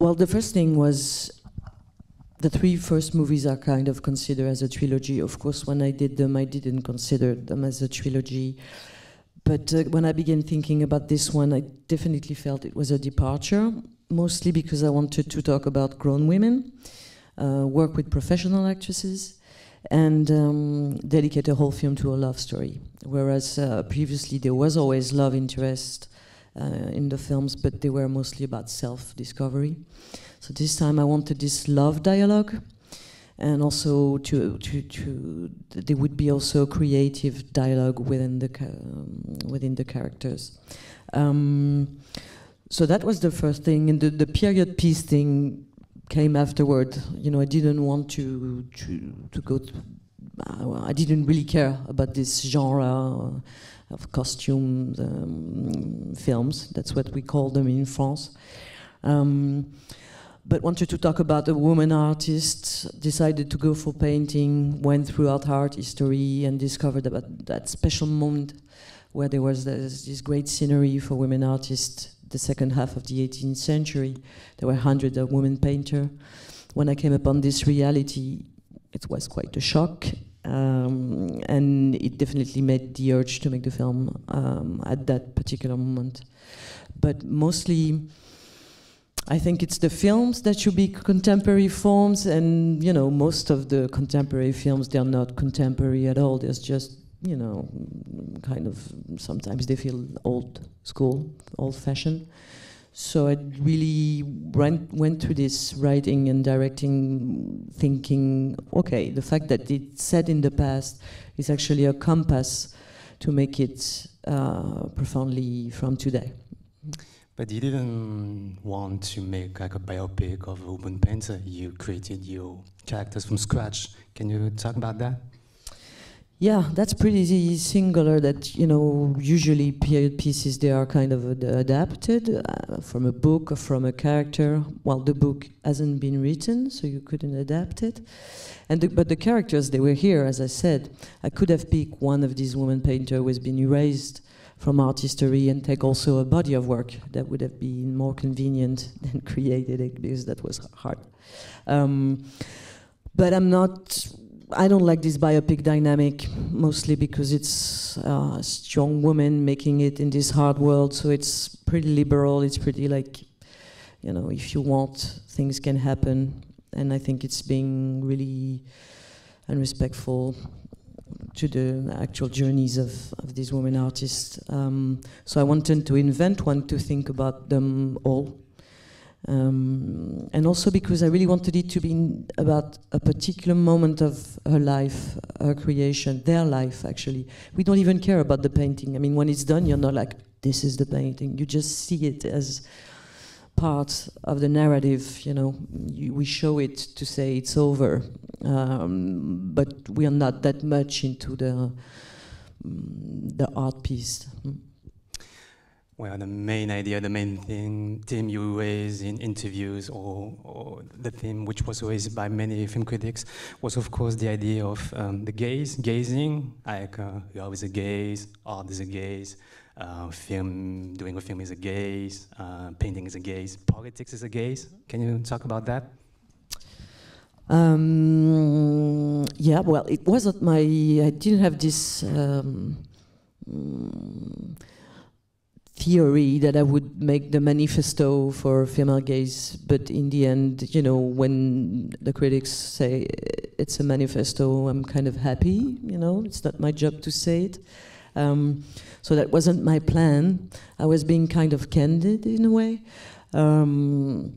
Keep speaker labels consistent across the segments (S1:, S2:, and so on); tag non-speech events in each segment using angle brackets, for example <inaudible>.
S1: Well, the first thing was the three first movies are kind of considered as a trilogy. Of course, when I did them, I didn't consider them as a trilogy. But uh, when I began thinking about this one, I definitely felt it was a departure, mostly because I wanted to talk about grown women, uh, work with professional actresses, and um, dedicate a whole film to a love story. Whereas uh, previously there was always love interest in the films, but they were mostly about self discovery. So this time I wanted this love dialogue. And also to, to, to there would be also creative dialogue within the um, within the characters. Um, so that was the first thing, and the, the period piece thing came afterward. You know, I didn't want to to, to go. Uh, I didn't really care about this genre of costume um, films. That's what we call them in France. Um, but wanted to talk about a woman artist, decided to go for painting, went throughout art history and discovered about that special moment where there was this, this great scenery for women artists the second half of the 18th century. There were hundreds of women painters. When I came upon this reality, it was quite a shock. Um, and it definitely made the urge to make the film um, at that particular moment. But mostly, I think it's the films that should be contemporary forms, and you know, most of the contemporary films they're not contemporary at all. There's just you know, kind of sometimes they feel old school, old fashioned. So I really went, went through this writing and directing, thinking, okay, the fact that it's set in the past is actually a compass to make it uh, profoundly from today.
S2: But you didn't want to make like a biopic of a woman painter. You created your characters from scratch. Can you talk about that?
S1: Yeah, that's pretty singular. That you know, usually period pieces they are kind of ad adapted uh, from a book or from a character. Well, the book hasn't been written, so you couldn't adapt it. And the, but the characters they were here, as I said. I could have picked one of these women painter who has been erased from art history and take also a body of work that would have been more convenient <laughs> than created it because that was hard. Um, but I'm not I don't like this biopic dynamic mostly because it's uh, a strong woman making it in this hard world. So it's pretty liberal. It's pretty like, you know, if you want, things can happen. And I think it's being really unrespectful to the actual journeys of, of these women artists. Um, so I wanted to invent one to think about them all um, and also because I really wanted it to be about a particular moment of her life, her creation, their life actually. We don't even care about the painting. I mean, when it's done, you're not like, this is the painting. You just see it as part of the narrative, you know. You, we show it to say it's over, um, but we are not that much into the, um, the art piece.
S2: Well, the main idea, the main thing, theme you raise in interviews, or, or, the theme which was raised by many film critics, was of course the idea of um, the gaze, gazing. Like uh, love is a gaze, art is a gaze, uh, film, doing a film is a gaze, uh, painting is a gaze, politics is a gaze. Can you talk about that?
S1: Um, yeah, well, it wasn't my. I didn't have this. Um, theory that I would make the manifesto for female gaze, but in the end, you know, when the critics say it's a manifesto, I'm kind of happy, you know, it's not my job to say it. Um, so that wasn't my plan. I was being kind of candid in a way. Um,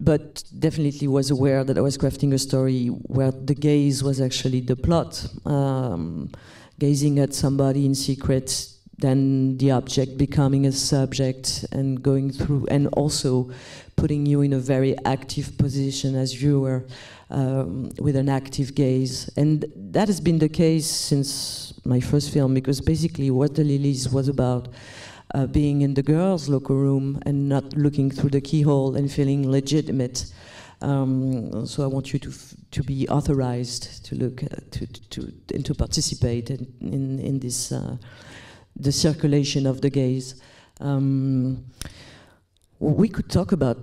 S1: but definitely was aware that I was crafting a story where the gaze was actually the plot. Um, gazing at somebody in secret then the object becoming a subject and going through and also putting you in a very active position as viewer um, with an active gaze. And that has been the case since my first film because basically what the lilies was about uh, being in the girls locker room and not looking through the keyhole and feeling legitimate. Um, so I want you to to be authorized to look uh, to, to and to participate in in, in this uh, the circulation of the gaze. Um, we could talk about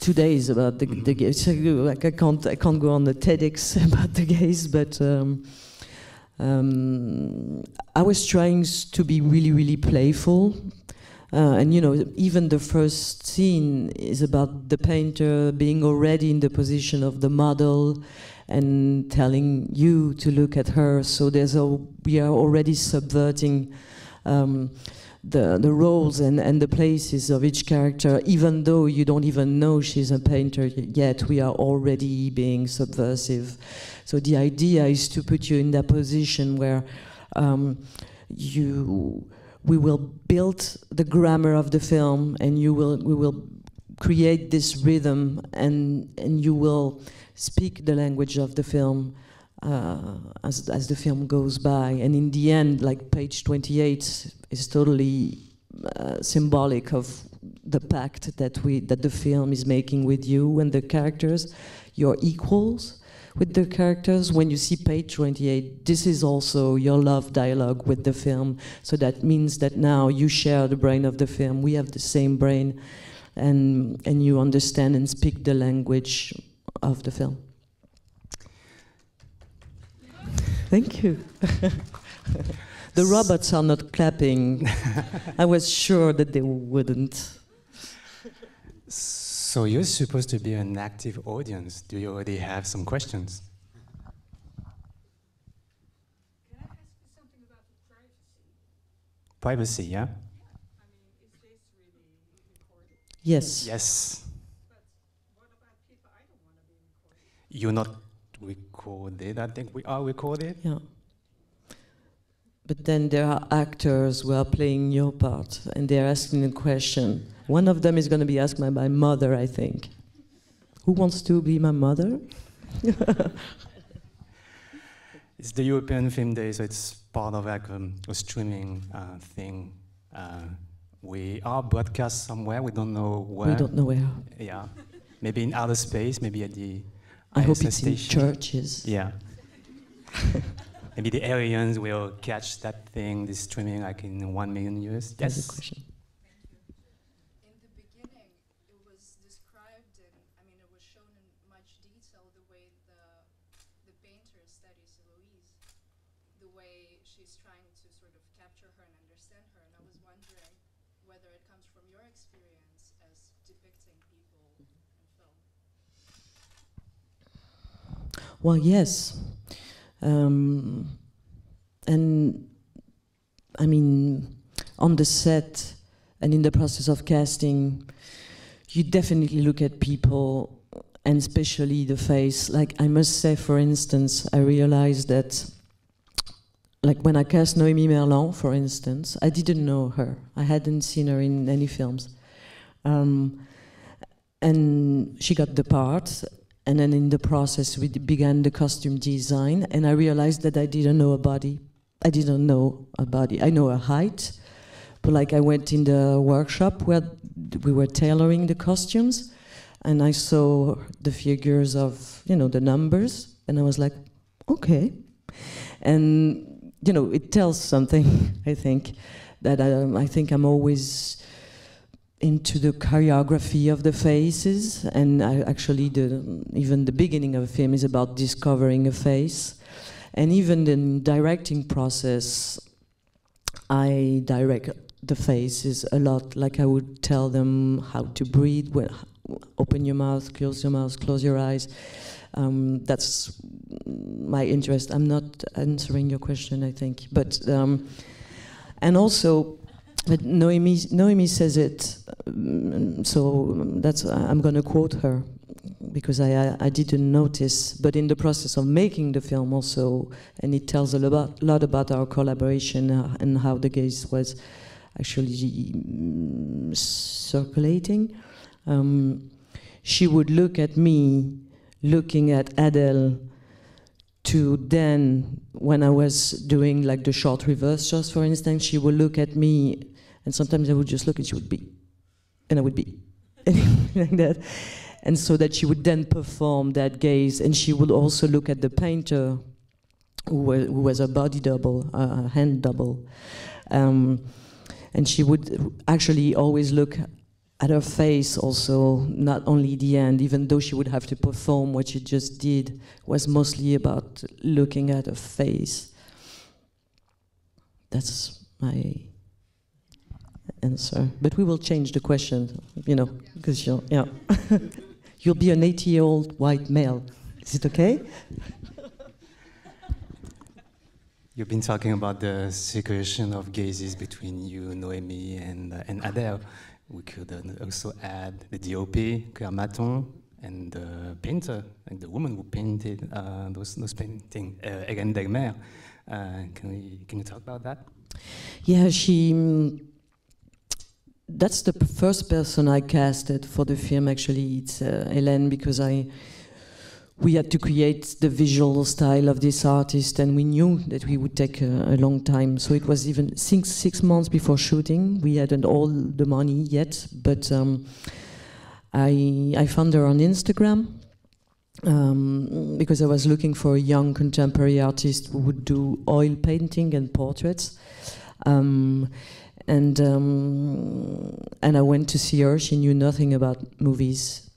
S1: two days about the, the gays. Like I can't I can't go on the TEDx <laughs> about the gaze, but um, um, I was trying to be really really playful. Uh, and you know, even the first scene is about the painter being already in the position of the model and telling you to look at her. So there's a we are already subverting um, the the roles and and the places of each character, even though you don't even know she's a painter yet. We are already being subversive. So the idea is to put you in that position where um, you we will build the grammar of the film and you will we will create this rhythm and and you will speak the language of the film uh, as, as the film goes by. And in the end, like page 28 is totally uh, symbolic of the pact that we that the film is making with you and the characters. You're equals with the characters. When you see page 28, this is also your love dialogue with the film. So that means that now you share the brain of the film. We have the same brain, and and you understand and speak the language of the film. Thank you. <laughs> the robots are not clapping. I was sure that they wouldn't.
S2: So you're supposed to be an active audience. Do you already have some questions?
S3: Can I ask you something about the privacy?
S2: Privacy, yeah?
S3: I mean, is this really recorded?
S1: Yes.
S2: Yes.
S3: But what about people I don't want to be Yes.
S2: You're not recorded. I think we are recorded.
S1: Yeah. But then there are actors who are playing your part and they're asking a question. One of them is going to be asked by my mother, I think. Who wants to be my mother? <laughs>
S2: It's the European Film Day, so it's part of like um, a streaming uh, thing. Uh, we are broadcast somewhere. We don't know where.
S1: We don't know where.
S2: Yeah, maybe in outer space. Maybe at the.
S1: I hope
S2: ISS
S1: it's in churches.
S2: Yeah. <laughs> maybe the aliens will catch that thing, this streaming, like in one million years.
S1: That's the
S2: Yes.
S1: question.
S4: In the beginning, it was described in, I mean, it was shown in much detail the way the, the painter studies Eloise, the way she's trying to sort of capture her and understand her. And I was wondering whether it comes from your experience as depicting people in film.
S1: Well, yes. Um, and I mean, on the set and in the process of casting, you definitely look at people and especially the face. Like, I must say, for instance, I realized that, like, when I cast Noémie Merlant, for instance, I didn't know her. I hadn't seen her in any films. Um, and she got the part, and then in the process we began the costume design and i realized that i didn't know a body i didn't know a body i know a height but like i went in the workshop where we were tailoring the costumes and i saw the figures of you know the numbers and i was like okay and you know it tells something <laughs> i think that um, i think i'm always into the choreography of the faces, and I, actually, the, even the beginning of a film is about discovering a face, and even the directing process, I direct the faces a lot. Like I would tell them how to breathe, when, open your mouth, close your mouth, close your eyes. Um, that's my interest. I'm not answering your question, I think, but um, and also but Noemi, Noemi says it, um, so that's I'm going to quote her because I, I, didn't notice. But in the process of making the film, also, and it tells a lot, lot about our collaboration uh, and how the gaze was actually mm, circulating. Um, she would look at me, looking at Adele, to then when I was doing like the short reverse shots, for instance, she would look at me, and sometimes I would just look and she would be, and I would be, <laughs> like that, and so that she would then perform that gaze, and she would also look at the painter, who, wa- who was a body double, a hand double, um, and she would actually always look at her face also, not only the end, even though she would have to perform what she just did, was mostly about looking at her face. That's my answer. But we will change the question, you know, because you'll, yeah. <laughs> you'll be an 80 year old white male. Is it okay?
S2: You've been talking about the separation of gazes between you, Noemi, and, uh, and Adele. We could uh, also add the DOP, Claire Mathon, and the painter, like the woman who painted uh, those, those paintings, uh, Hélène Delmaire. Uh, can, we, can you talk about that?
S1: Yeah, she. mm, that's the first person I casted for the film. Actually, it's uh, Hélène because I. We had to create the visual style of this artist, and we knew that we would take a, a long time. So it was even six six months before shooting. We hadn't all the money yet, but um, I I found her on Instagram um, because I was looking for a young contemporary artist who would do oil painting and portraits. Um, and um, and I went to see her. She knew nothing about movies,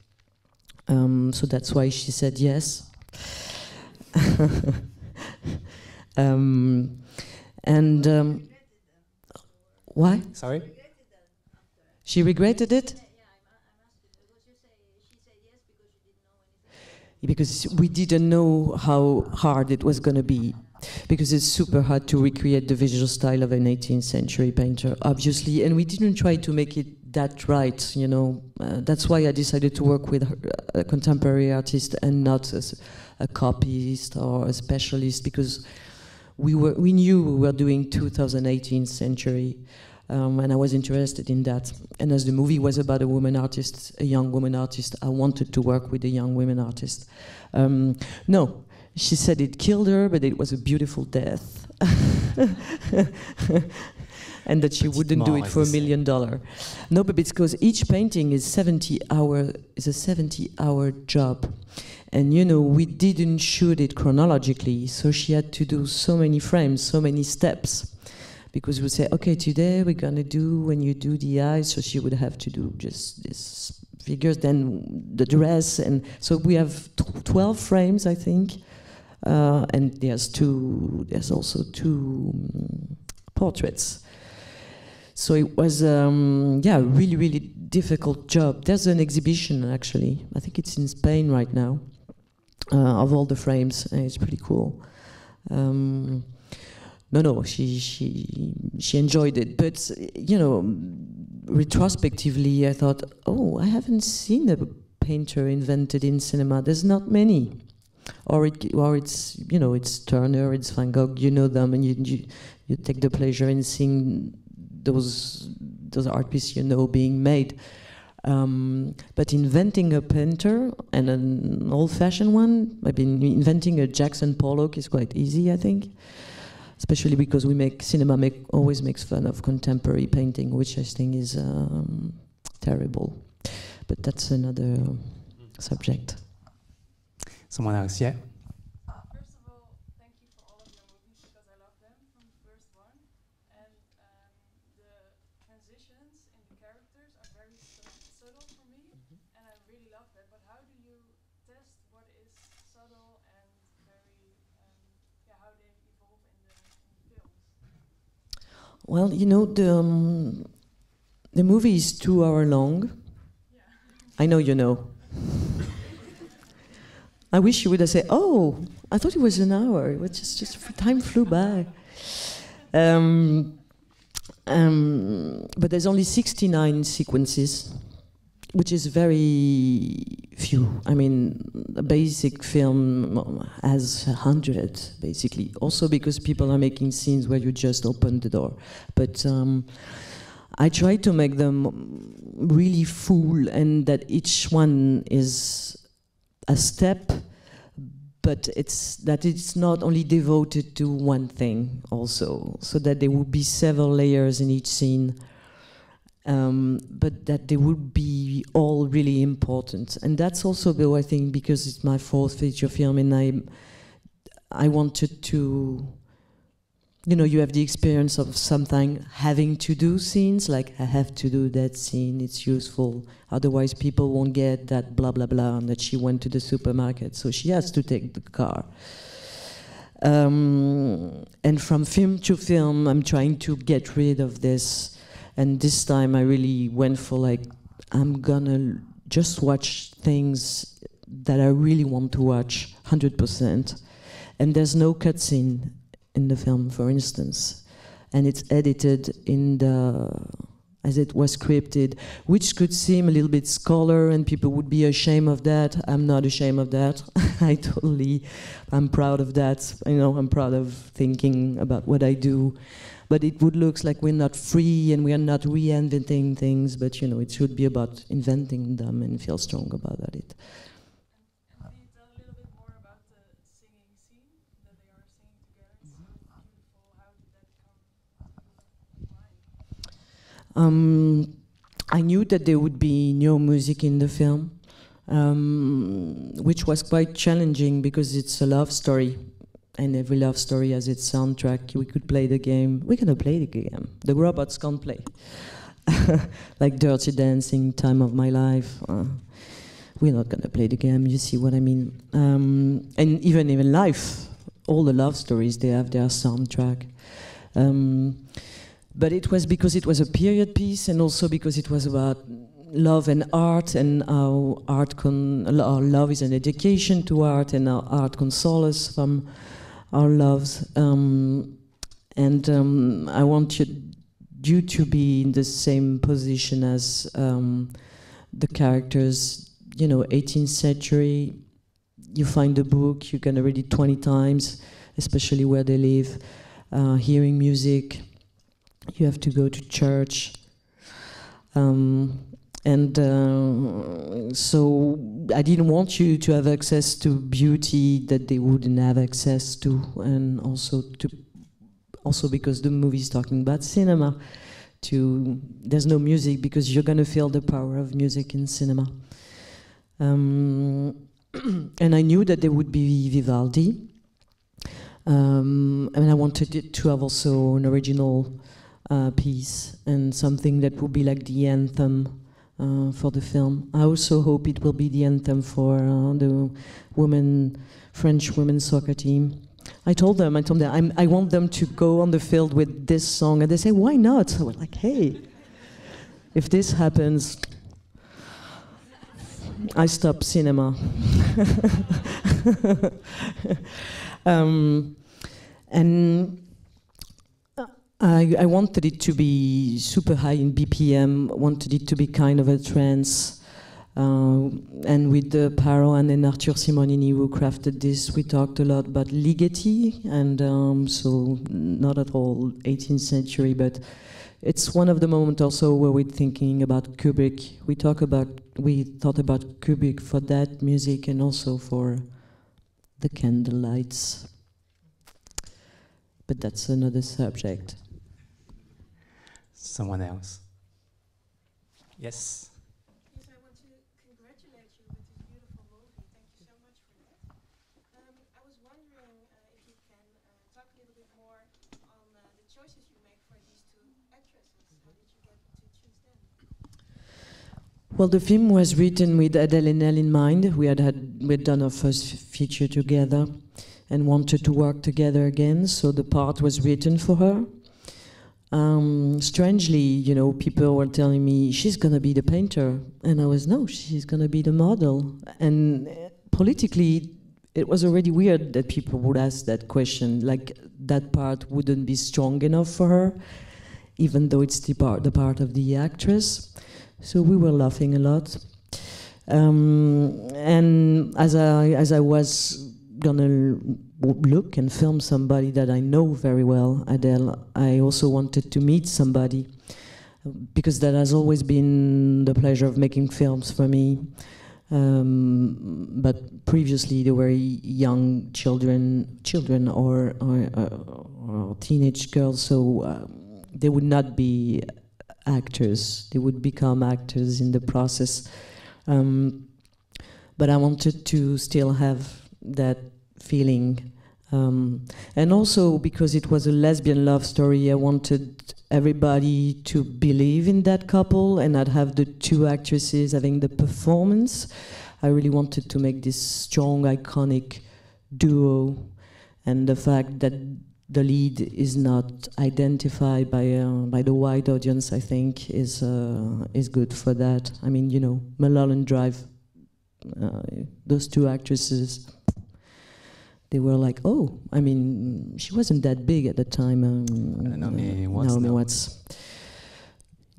S1: um, so that's why she said yes. <laughs> um, and um, why?
S2: Sorry?
S1: She regretted it. Because we didn't know how hard it was going to be. Because it's super hard to recreate the visual style of an 18th century painter, obviously. And we didn't try to make it that right, you know. Uh, that's why I decided to work with a contemporary artist and not as a copyist or a specialist, because we, were, we knew we were doing 2018th century. Um, and I was interested in that. And as the movie was about a woman artist, a young woman artist, I wanted to work with a young woman artist. Um, no, she said it killed her, but it was a beautiful death. <laughs> and that she wouldn't do it for a million dollar. No, but it's because each painting is 70 hour is a 70 hour job. And you know, we didn't shoot it chronologically, so she had to do so many frames, so many steps because we say, okay, today we're gonna do when you do the eyes, so she would have to do just this figures, then the dress, and so we have tw- twelve frames, I think, uh, and there's two, there's also two um, portraits. So it was, um, yeah, really, really difficult job. There's an exhibition actually. I think it's in Spain right now uh, of all the frames. And it's pretty cool. Um, no, no, she she she enjoyed it, but you know, retrospectively, I thought, oh, I haven't seen a painter invented in cinema. There's not many, or it or it's you know it's Turner, it's Van Gogh. You know them, and you you, you take the pleasure in seeing those those art pieces you know being made. Um, but inventing a painter and an old-fashioned one, I mean, inventing a Jackson Pollock is quite easy, I think especially because we make cinema make always makes fun of contemporary painting, which I think is um, terrible. But that's another subject.
S2: Someone else, yeah?
S3: First of all, thank you for all of your movies because I love them from the first one. And um, the transitions in the characters are very su- subtle for me, and I really love that. But how do you test what is subtle and very, um, yeah, how they evolve in the, in the films?
S1: Well, you know the um, the movie is two hour long. I know you know. I wish you would have said, "Oh, I thought it was an hour." It was just just time flew by. Um, um, but there's only 69 sequences, which is very few. I mean, a basic film has 100, basically. Also because people are making scenes where you just open the door. But um, I try to make them really full and that each one is a step but it's that it's not only devoted to one thing also so that there will be several layers in each scene um, but that they would be all really important and that's also though i think because it's my fourth feature film and i i wanted to you know, you have the experience of something having to do scenes, like I have to do that scene, it's useful. Otherwise, people won't get that blah blah blah, and that she went to the supermarket, so she has to take the car. Um, and from film to film, I'm trying to get rid of this. And this time, I really went for like, I'm gonna just watch things that I really want to watch 100%. And there's no cutscene in the film, for instance, and it's edited in the as it was scripted, which could seem a little bit scholar, and people would be ashamed of that. I'm not ashamed of that. <laughs> I totally, I'm proud of that. You know, I'm proud of thinking about what I do. But it would look like we're not free and we are not reinventing things. But you know, it should be about inventing them and feel strong about it. Um, I knew that there would be no music in the film, um, which was quite challenging because it's a love story, and every love story has its soundtrack. We could play the game. We're gonna play the game. The robots can't play, <laughs> like Dirty Dancing, Time of My Life. Uh, we're not gonna play the game. You see what I mean? Um, and even in life, all the love stories they have their soundtrack. Um, but it was because it was a period piece and also because it was about love and art and how art con our love is an education to art and our art consoles from our loves um, and um, I want you, you to be in the same position as um, the characters you know 18th century you find a book you can read it 20 times especially where they live uh, hearing music you have to go to church. Um, and uh, so I didn't want you to have access to beauty that they wouldn't have access to, and also to also because the movie is talking about cinema. To there's no music because you're gonna feel the power of music in cinema. Um, <clears throat> and I knew that there would be Vivaldi, um, and I wanted it to have also an original uh, piece and something that would be like the anthem uh, for the film. I also hope it will be the anthem for uh, the women, French women's soccer team. I told them, I told them, I'm, i want them to go on the field with this song, and they say, why not? So we're like, hey, if this happens, I stop cinema. <laughs> um, and I, I, wanted it to be super high in BPM, wanted it to be kind of a trance. Uh, and with the Para One and Arthur Simonini who crafted this, we talked a lot about ligeti, and um, so not at all 18th century, but it's one of the moments also where we're thinking about Kubrick. We talk about, we thought about Kubrick for that music and also for the candlelights. But that's another subject
S2: someone else. Yes?
S3: Yes, I want to congratulate you with this beautiful movie. Thank you so much for that. Um, I was wondering uh, if you can uh, talk a little bit more on uh, the choices you make for these two actresses. How did you get to choose them?
S1: Well, the film was written with Adèle Haenel in mind. We had, had we'd done our first feature together and wanted to work together again, so the part was written for her. Um, strangely, you know, people were telling me she's gonna be the painter, and I was no, she's gonna be the model. And politically, it was already weird that people would ask that question. Like that part wouldn't be strong enough for her, even though it's the part the part of the actress. So we were laughing a lot. Um, and as I as I was gonna look and film somebody that I know very well, Adèle, I also wanted to meet somebody because that has always been the pleasure of making films for me. Um, but previously there were young children, children or, or, or teenage girls, so um, they would not be actors. They would become actors in the process. Um, but I wanted to still have that feeling Um, and also because it was a lesbian love story, I wanted everybody to believe in that couple and I'd have the two actresses having the performance. I really wanted to make this strong, iconic duo, and the fact that the lead is not identified by uh, by the wide audience, I think, is uh, is good for that. I mean, you know, Mulholland Drive, uh, those two actresses, they were like, oh, I mean, she wasn't that big at the time. Um,
S2: Naomi Watts,
S1: Naomi. Watts.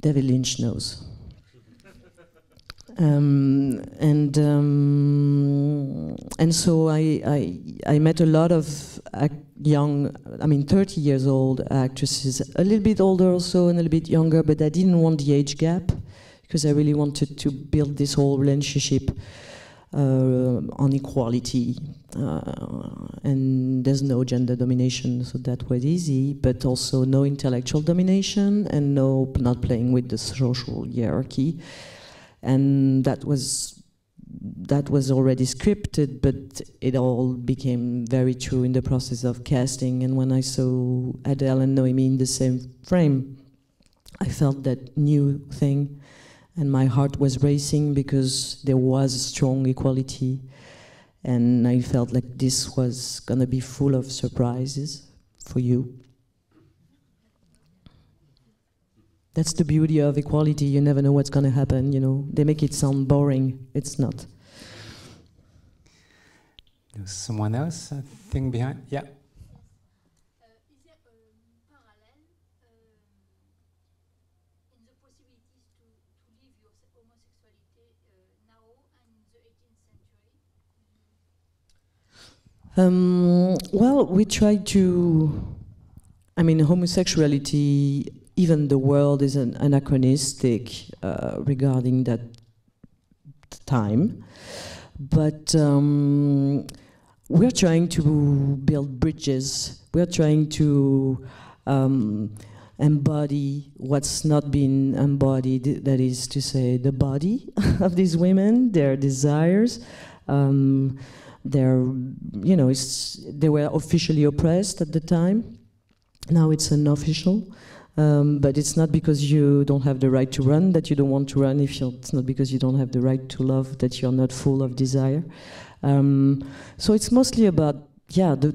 S1: David Lynch knows. Um, and um, and so I, I I met a lot of young, I mean, 30 years old actresses, a little bit older also, and a little bit younger, but I didn't want the age gap because I really wanted to build this whole relationship uh, on equality. Uh, and there's no gender domination, so that was easy, but also no intellectual domination and no not playing with the social hierarchy and that was that was already scripted, but it all became very true in the process of casting. And when I saw Adele and Noemi in the same frame, I felt that new thing, and my heart was racing because there was strong equality, and I felt like this was gonna be full of surprises for you. That's the beauty of equality. You never know what's going to happen. You know, they make it sound boring. It's not.
S2: There's someone else, I think, behind. Yeah.
S5: Uh, is there a parallel um, in the possibilities to, to live your se- homosexuality uh, now and in the 18th century?
S1: Um, well, we try to. I mean, homosexuality, even the world is an anachronistic uh, regarding that time. But um, we're trying to build bridges. We're trying to um, embody what's not been embodied, that is to say, the body <laughs> of these women, their desires. Um, their, you know, it's, they were officially oppressed at the time. Now it's unofficial. Um, but it's not because you don't have the right to run that you don't want to run. If it's not because you don't have the right to love that you're not full of desire. Um, so it's mostly about yeah the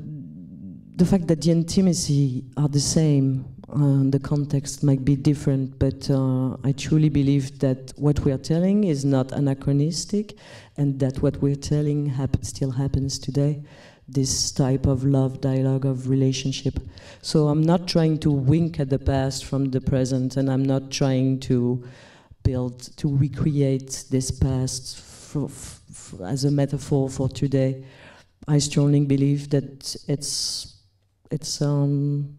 S1: the fact that the intimacy are the same. Uh, the context might be different, but uh, I truly believe that what we are telling is not anachronistic, and that what we're telling still happens today. This type of love dialogue of relationship. So I'm not trying to wink at the past from the present, and I'm not trying to build to recreate this past as a metaphor for today. I strongly believe that it's it's um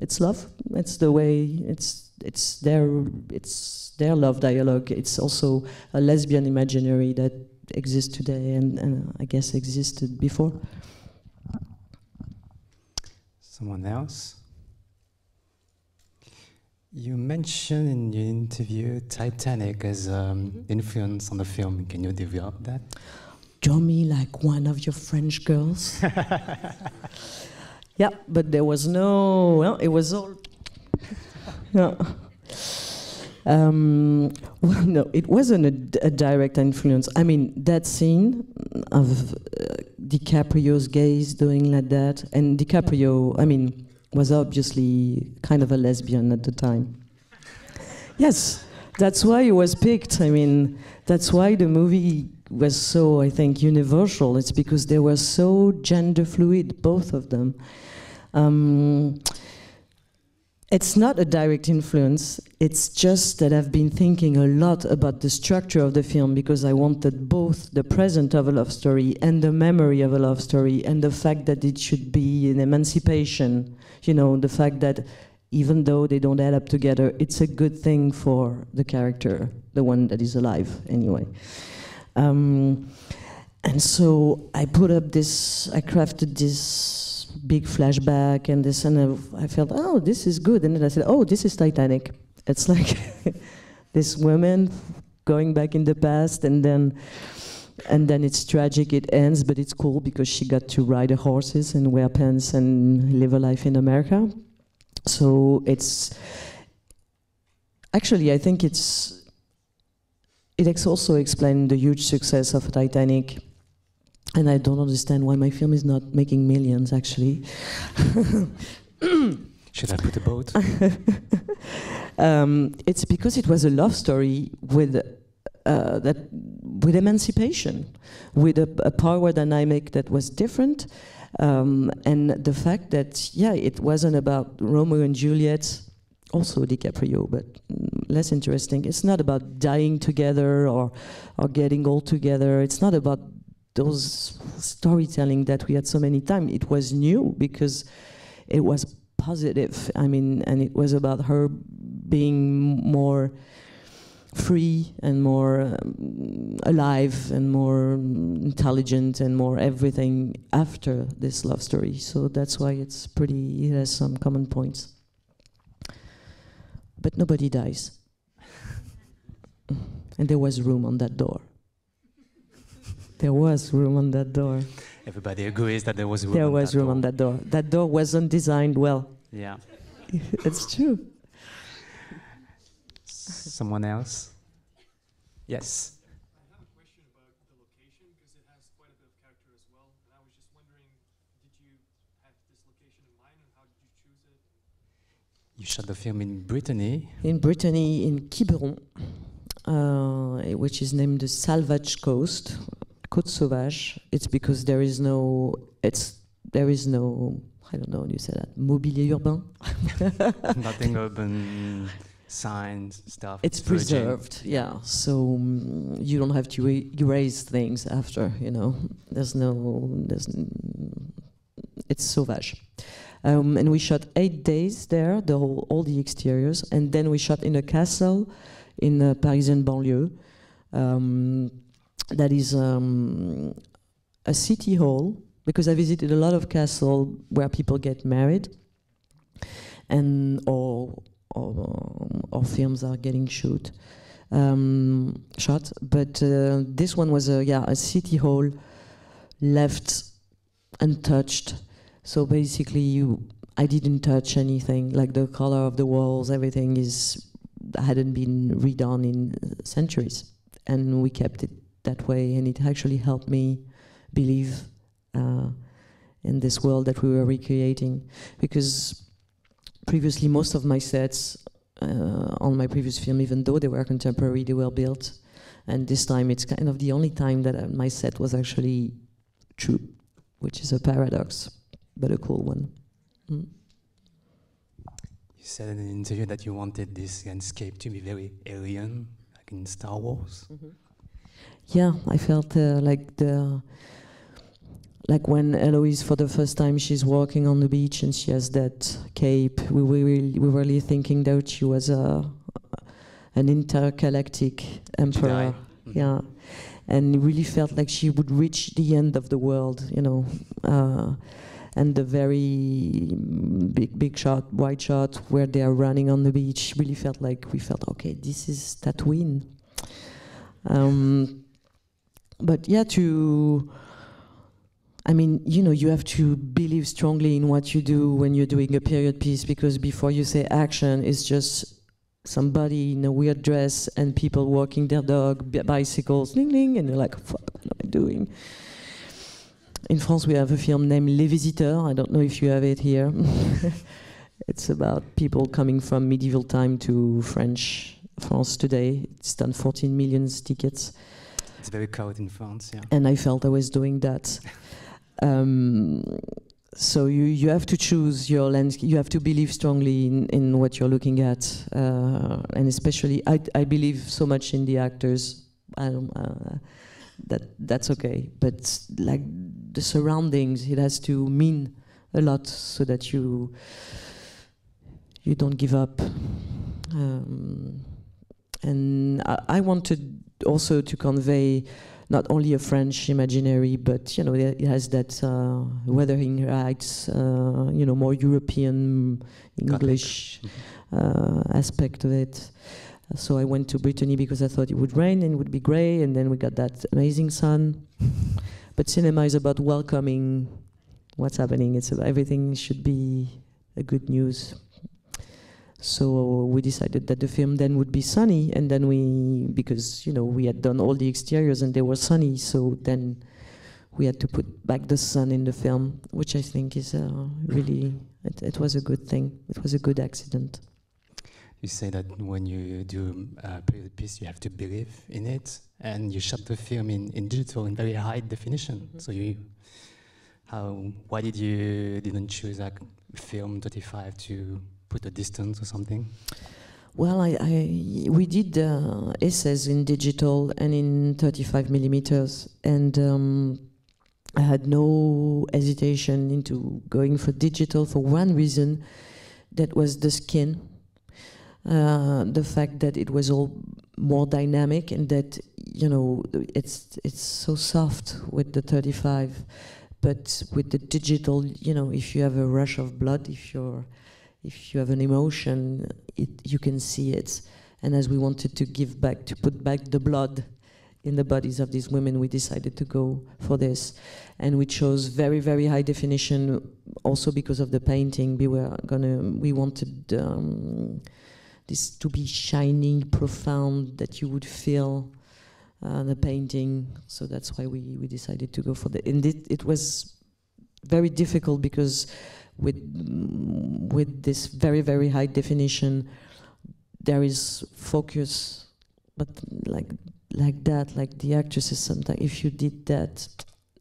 S1: it's love. It's the way it's it's their it's their love dialogue. It's also a lesbian imaginary that exists today and, and I guess existed before.
S2: Someone else? You mentioned in your interview Titanic as um, influence on the film. Can you develop that?
S1: Draw me like one of your French girls. <laughs> yeah, but there was no. Well, it was all. No. Um, well, no, it wasn't a direct influence. I mean, that scene of uh, DiCaprio's gaze doing like that, and DiCaprio, I mean, was obviously kind of a lesbian at the time. Yes, that's why it was picked. I mean, that's why the movie was so, I think, universal. It's because they were so gender fluid, both of them. Um, it's not a direct influence. It's just that I've been thinking a lot about the structure of the film because I wanted both the present of a love story and the memory of a love story, and the fact that it should be an emancipation. You know, the fact that even though they don't add up together, it's a good thing for the character, the one that is alive, anyway. Um, and so I put up this, I crafted this big flashback and this, and I, felt, oh, this is good. And then I said, oh, this is Titanic. It's like <laughs> this woman going back in the past, and then and then it's tragic. It ends, but it's cool because she got to ride horses and wear pants and live a life in America. So it's actually, I think it's it also explains the huge success of Titanic. And I don't understand why my film is not making millions. Actually, <coughs>
S2: Should I put a boat? <laughs>
S1: um, it's because it was a love story with uh, that with emancipation, with a, a power dynamic that was different, um, and the fact that yeah, it wasn't about Romeo and Juliet, also DiCaprio, but less interesting. It's not about dying together or or getting all together. It's not about those storytelling that we had so many times. It was new because it was positive. I mean, and it was about her being more free and more um, alive and more intelligent and more everything after this love story. So that's why it's pretty. It has some common points, but nobody dies, <laughs> and there was room on that door. There was room on that door.
S2: Everybody agrees that there was room.
S1: There
S2: on
S1: was
S2: that
S1: room
S2: door.
S1: on that door. That door wasn't designed well.
S2: Yeah. <laughs>
S1: it's true.
S2: Someone else? Yes.
S6: I have a question about the location because it has quite a bit of character as well. And I was just wondering, did you have this location in mind and how did you choose it?
S2: You shot the film in Brittany.
S1: in Brittany, in Quiberon, uh, which is named the Salvage Coast, Côte Sauvage. It's because there is no, it's there is no, I don't know how you say that, mobilier urbain. <laughs>
S2: Nothing <laughs> urban signs stuff.
S1: It's preserved, yeah. So mm, you don't have to erase things after, you know. There's no, there's, it's sauvage. Um, and we shot eight days there, the whole, all the exteriors, and then we shot in a castle in the Parisian banlieue. Um, that is um, a city hall because I visited a lot of castle where people get married, and or or, or films are getting shoot um, shot. But uh, this one was a yeah a city hall left untouched. So basically, you I didn't touch anything. Like the color of the walls, everything is hadn't been redone in centuries, and we kept it that way. And it actually helped me believe uh, in this world that we were recreating, because previously most of my sets uh, on my previous film, even though they were contemporary, they were built. And this time, it's kind of the only time that uh, my set was actually true, which is a paradox, but a cool one. Mm.
S2: You said in an interview that you wanted this landscape to be very alien, like in Star Wars.
S1: Yeah, I felt uh, like the like when Eloise for the first time she's walking on the beach and she has that cape. We were really, we were really thinking that she was a an intergalactic emperor.
S2: Mhm.
S1: Yeah, and it really felt like she would reach the end of the world, you know. Uh, and the very big, big shot, wide shot, where they are running on the beach, really felt like we felt okay. This is Tatooine. Um, but yeah, to I mean, you know, you have to believe strongly in what you do when you're doing a period piece because before you say action, it's just somebody in a weird dress and people walking their dog, bi- bicycles, ling ling, and you're like, what am I doing? In France, we have a film named Les Visiteurs. I don't know if you have it here. <laughs> it's about people coming from medieval time to French France today. It's done 14 million tickets
S2: It's very cold in France, yeah.
S1: and I felt I was doing that. <laughs> Um, so you you have to choose your lens. You have to believe strongly in, in what you're looking at, uh, and especially I I believe so much in the actors. I don't, uh, that that's okay, but like the surroundings, it has to mean a lot so that you you don't give up. Um, and I, I wanted also to convey not only a French imaginary, but you know it has that uh, Wuthering Heights, uh, you know, more European English uh, aspect of it. So I went to Brittany because I thought it would rain and it would be grey, and then we got that amazing sun. but cinema is about welcoming what's happening. It's about everything should be a good news. So we decided that the film then would be sunny, and then we, because you know we had done all the exteriors and they were sunny, so then we had to put back the sun in the film, which I think is uh, really it, it was a good thing. It was a good accident.
S2: You say that when you do a period piece, you have to believe in it, and you shot the film in, in digital in very high definition. So you, how? Why did you didn't choose like film 35 to put a distance or something?
S1: Well, I, I we did uh, essays in digital and in 35 millimeters, and um, I had no hesitation into going for digital for one reason, that was the skin, uh, the fact that it was all more dynamic and that you know it's it's so soft with the 35, but with the digital, you know, if you have a rush of blood, if you're if you have an emotion, it, you can see it. And as we wanted to give back, to put back the blood in the bodies of these women, we decided to go for this. And we chose very, very high definition, also because of the painting. We were gonna, we wanted um, this to be shining, profound, that you would feel uh, the painting. So that's why we, we decided to go for the. And it, it was very difficult because with with this very very high definition there is focus but like like that like the actresses sometimes if you did that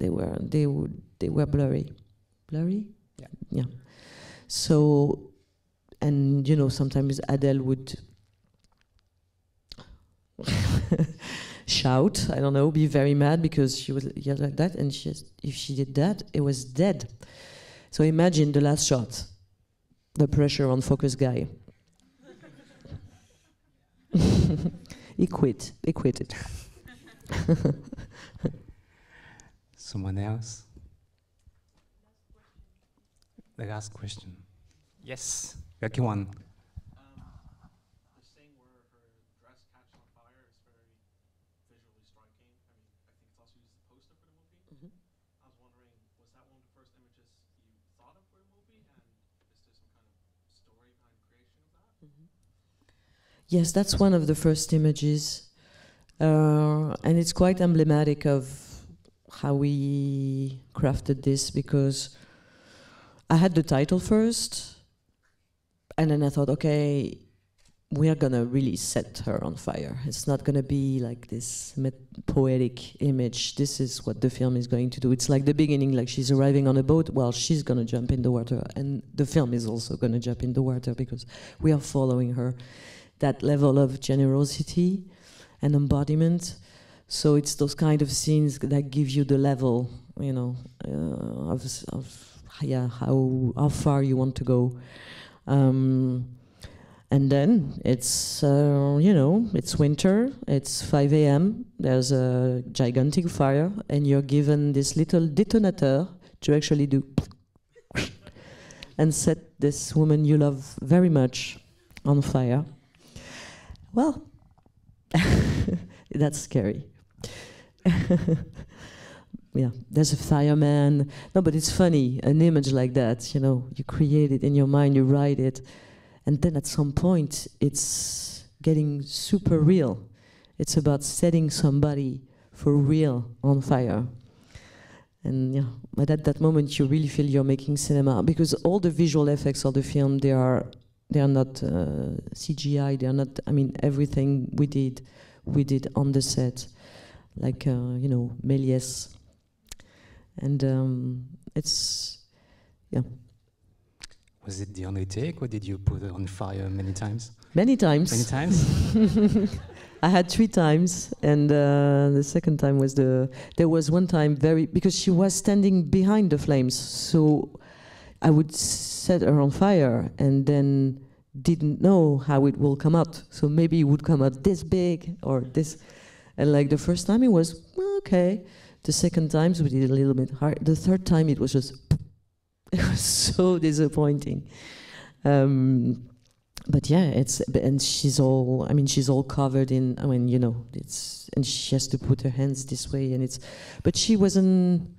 S1: they were they would they were blurry. Blurry?
S2: Yeah.
S1: yeah. So and you know sometimes Adele would <laughs> shout I don't know be very mad because she was yell like that and she if she did that it was dead so imagine the last shot, the pressure on focus guy. <laughs> he quit. He quit it. <laughs>
S2: Someone else? The last question. Yes, lucky one.
S6: Um, the scene where her dress catches on fire is very visually striking. I mean, I think it's also used as a poster for the movie.
S1: Mhm.
S6: I was wondering, was that one of the first images you thought of for the movie, and is there some kind of story behind the that?
S1: Yes, that's one of the first images. Uh, and it's quite emblematic of how we crafted this because I had the title first, and then I thought, okay, we are gonna really set her on fire. It's not gonna be like this poetic image. This is what the film is going to do. It's like the beginning, like she's arriving on a boat. Well, she's gonna jump in the water, and the film is also gonna jump in the water because we are following her. That level of generosity and embodiment. So it's those kind of scenes that give you the level, you know, uh, of, of yeah how how far you want to go. Um, and then it's uh, you know it's winter. It's 5 a.m. There's a gigantic fire, and you're given this little detonator to actually do <laughs> and set this woman you love very much on fire. Well, <laughs> that's scary. <laughs> yeah, there's a fireman. No, but it's funny, an image like that, you know, you create it in your mind, you write it, and then at some point it's getting super real. It's about setting somebody for real on fire. And yeah, but at that moment you really feel you're making cinema because all the visual effects of the film they are they are not uh, CGI. They are not. I mean, everything we did, we did on the set, like uh, you know, Méliès. And um, it's
S2: Was it the only take, or did you put it on fire many times?
S1: many times.
S2: Many times? <laughs>
S1: I had three times, and uh, the second time was the. There was one time very because she was standing behind the flames, so I would set her on fire, and then didn't know how it will come out. So maybe it would come out this big or this, and like the first time it was "Well, okay. The second times we did a little bit hard. The third time it was just. <laughs> It was so disappointing. Um, but yeah, it's and she's all. I mean, she's all covered in. I mean, you know, it's and she has to put her hands this way, and it's. But she wasn't.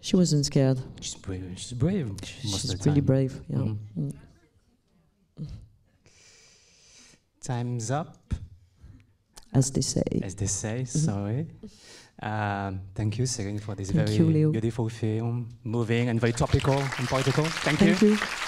S1: She wasn't scared.
S2: She's brave. She's brave.
S1: She's really brave. Yeah.
S2: Mhm.
S1: Mm.
S2: Time's up,
S1: As they say.
S2: as they say.
S1: Mhm.
S2: Sorry. Um, thank you, Céline, for this
S1: Thank
S2: very
S1: you,
S2: beautiful film, moving and very topical and political. Thank you.
S1: Thank you.